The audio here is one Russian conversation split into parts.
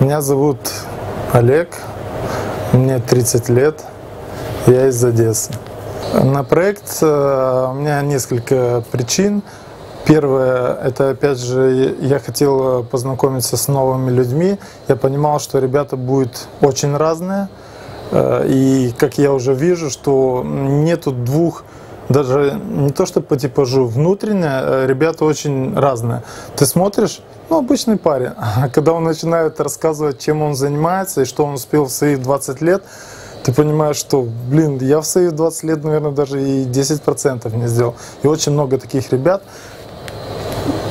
Меня зовут Олег, мне 30 лет, я из Одессы. На проект э, у меня несколько причин. Первое, это опять же, я хотел познакомиться с новыми людьми. Я понимал, что ребята будут очень разные. Э, и как я уже вижу, что нету двух даже не то что по типажу, внутренне э, ребята очень разные. Ты смотришь, ну, обычный парень, когда он начинает рассказывать, чем он занимается и что он успел в свои 20 лет, ты понимаешь, что, блин, я в свои 20 лет, наверное, даже и 10% не сделал. И очень много таких ребят.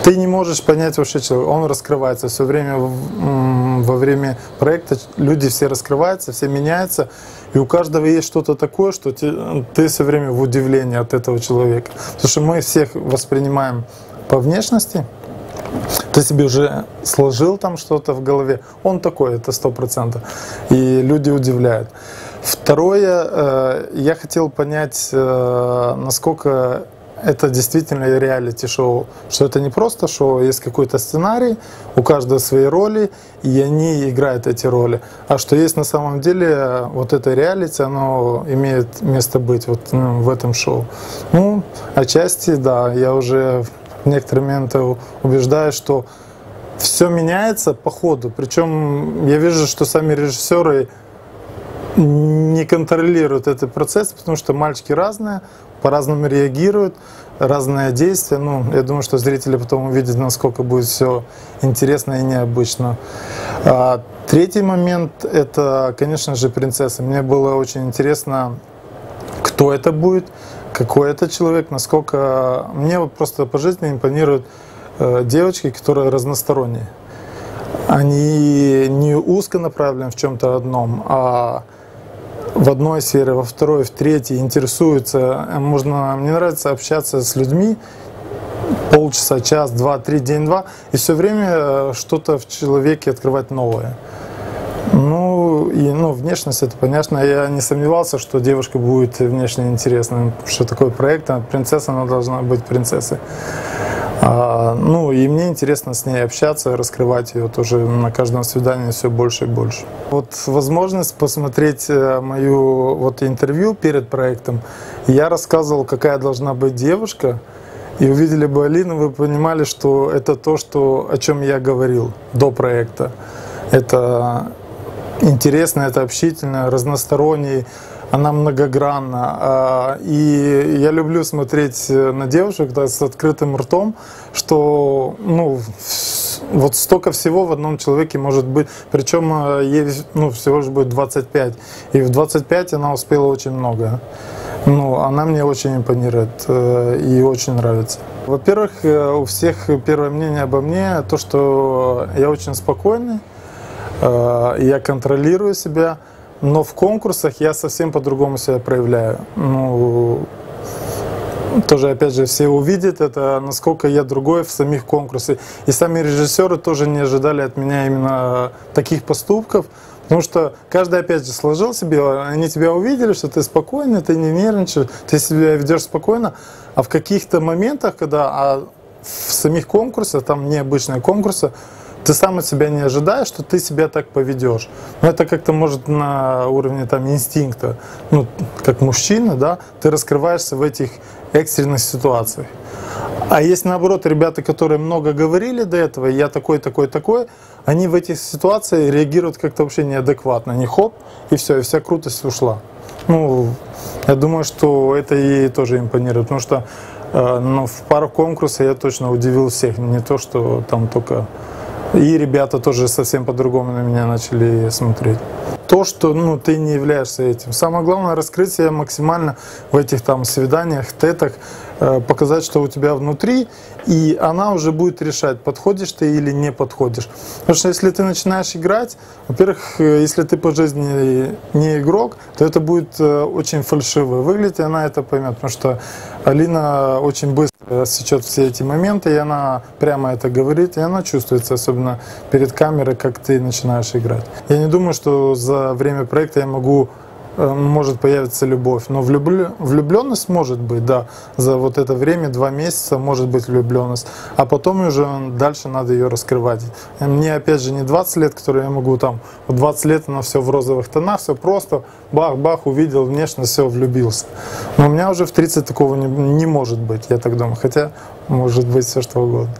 Ты не можешь понять вообще человека, он раскрывается все время во время проекта, люди все раскрываются, все меняются, и у каждого есть что-то такое, что ты, ты все время в удивлении от этого человека. Потому что мы всех воспринимаем по внешности, ты себе уже сложил там что-то в голове, он такой, это сто процентов. И люди удивляют. Второе, э, я хотел понять, э, насколько это действительно реалити-шоу, что это не просто шоу, есть какой-то сценарий, у каждого свои роли, и они играют эти роли, а что есть на самом деле вот это реалити, оно имеет место быть вот ну, в этом шоу. Ну, отчасти, да, я уже некоторые моменты убеждаюсь, что все меняется по ходу, причем я вижу, что сами режиссеры не контролируют этот процесс, потому что мальчики разные, по-разному реагируют, разные действия. Ну, я думаю, что зрители потом увидят, насколько будет все интересно и необычно. А, третий момент – это, конечно же, принцесса. Мне было очень интересно, кто это будет, какой это человек, насколько... Мне просто по жизни импонируют э, девочки, которые разносторонние. Они не узконаправлены в чем-то одном, а в одной сфере, во второй, в третьей интересуются. Можно, мне нравится общаться с людьми полчаса, час, два, три, день, два, и все время э, что-то в человеке открывать новое. Ну, и ну, внешность, это понятно. Я не сомневался, что девушка будет внешне интересной. Что такое проект, принцесса, она должна быть принцессой. А, ну и мне интересно с ней общаться, раскрывать ее тоже на каждом свидании все больше и больше. Вот возможность посмотреть э, мою вот интервью перед проектом, я рассказывал, какая должна быть девушка, и увидели бы Алину, вы понимали, что это то, что, о чем я говорил до проекта. Это интересно, это общительно, разносторонний, она многогранна. А, и я люблю смотреть на девушек да, с открытым ртом, что ну, вот столько всего в одном человеке может быть. Причем а, ей ну, всего лишь будет 25. И в 25 она успела очень много. Ну, она мне очень импонирует э, и очень нравится. Во-первых, э, у всех первое мнение обо мне то, что я очень спокойный, э, я контролирую себя. Но в конкурсах я совсем по-другому себя проявляю. Ну, тоже, опять же, все увидят это, насколько я другой в самих конкурсах. И сами режиссеры тоже не ожидали от меня именно таких поступков, потому что каждый, опять же, сложил себе, они тебя увидели, что ты спокойный, ты не нервничаешь, ты себя ведешь спокойно, а в каких-то моментах, когда а в самих конкурсах, там необычные конкурсы, ты сам от себя не ожидаешь, что ты себя так поведешь. Но это как-то может на уровне там инстинкта, ну, как мужчина, да, ты раскрываешься в этих экстренных ситуациях. А есть наоборот ребята, которые много говорили до этого, я такой, такой, такой, они в этих ситуациях реагируют как-то вообще неадекватно. Не хоп, и все, и вся крутость ушла. Ну, я думаю, что это ей тоже импонирует, потому что э, ну, в пару конкурсов я точно удивил всех, не то, что там только и ребята тоже совсем по-другому на меня начали смотреть. То, что ну, ты не являешься этим. Самое главное раскрыть максимально в этих там свиданиях, тетах, э, показать, что у тебя внутри, и она уже будет решать, подходишь ты или не подходишь. Потому что если ты начинаешь играть, во-первых, э, если ты по жизни не игрок, то это будет э, очень фальшиво выглядеть, и она это поймет, потому что Алина очень быстро сечет все эти моменты, и она прямо это говорит, и она чувствуется, особенно перед камерой, как ты начинаешь играть. Я не думаю, что за время проекта я могу э, может появиться любовь. Но влюбленность может быть, да. За вот это время, два месяца, может быть влюбленность. А потом уже дальше надо ее раскрывать. Мне, опять же, не 20 лет, которые я могу там, в 20 лет оно все в розовых тонах, все просто, бах-бах, увидел внешность, все, влюбился. Но у меня уже в 30 такого не, не может быть, я так думаю. Хотя, может быть, все что угодно.